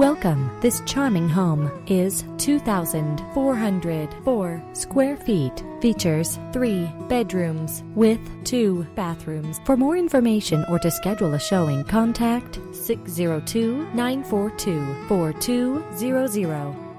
Welcome. This charming home is 2,404 square feet. Features three bedrooms with two bathrooms. For more information or to schedule a showing, contact 602 942 4200.